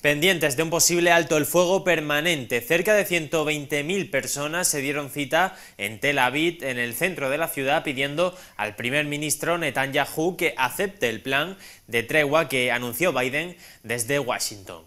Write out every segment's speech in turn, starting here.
pendientes de un posible alto el fuego permanente. Cerca de 120.000 personas se dieron cita en Tel Aviv, en el centro de la ciudad, pidiendo al primer ministro Netanyahu que acepte el plan de tregua que anunció Biden desde Washington.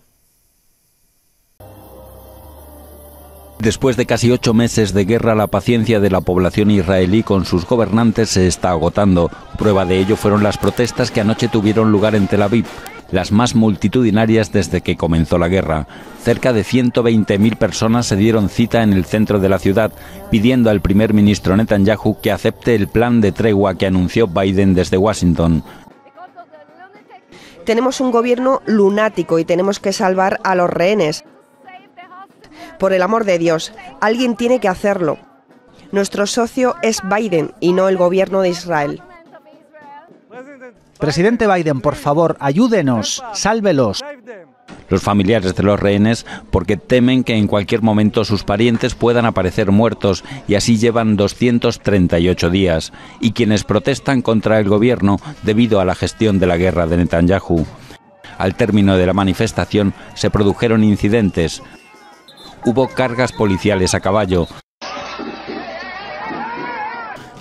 Después de casi ocho meses de guerra, la paciencia de la población israelí con sus gobernantes se está agotando. Prueba de ello fueron las protestas que anoche tuvieron lugar en Tel Aviv las más multitudinarias desde que comenzó la guerra. Cerca de 120.000 personas se dieron cita en el centro de la ciudad pidiendo al primer ministro Netanyahu que acepte el plan de tregua que anunció Biden desde Washington. Tenemos un gobierno lunático y tenemos que salvar a los rehenes. Por el amor de Dios, alguien tiene que hacerlo. Nuestro socio es Biden y no el gobierno de Israel. Presidente Biden, por favor, ayúdenos, sálvelos. Los familiares de los rehenes porque temen que en cualquier momento sus parientes puedan aparecer muertos y así llevan 238 días, y quienes protestan contra el gobierno debido a la gestión de la guerra de Netanyahu. Al término de la manifestación se produjeron incidentes. Hubo cargas policiales a caballo,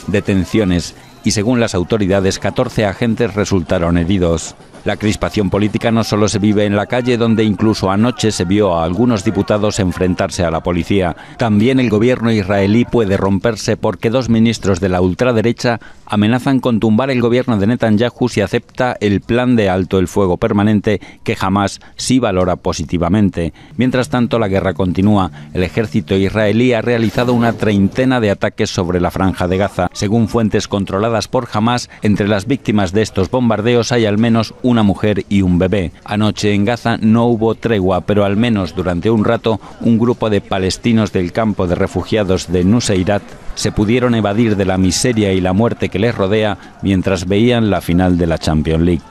detenciones y según las autoridades 14 agentes resultaron heridos. La crispación política no solo se vive en la calle, donde incluso anoche se vio a algunos diputados enfrentarse a la policía. También el gobierno israelí puede romperse porque dos ministros de la ultraderecha amenazan con tumbar el gobierno de Netanyahu si acepta el plan de alto el fuego permanente que jamás sí valora positivamente. Mientras tanto, la guerra continúa. El ejército israelí ha realizado una treintena de ataques sobre la franja de Gaza. Según fuentes controladas por Hamas, entre las víctimas de estos bombardeos hay al menos una mujer y un bebé. Anoche en Gaza no hubo tregua, pero al menos durante un rato un grupo de palestinos del campo de refugiados de Nuseirat se pudieron evadir de la miseria y la muerte que les rodea mientras veían la final de la Champions League.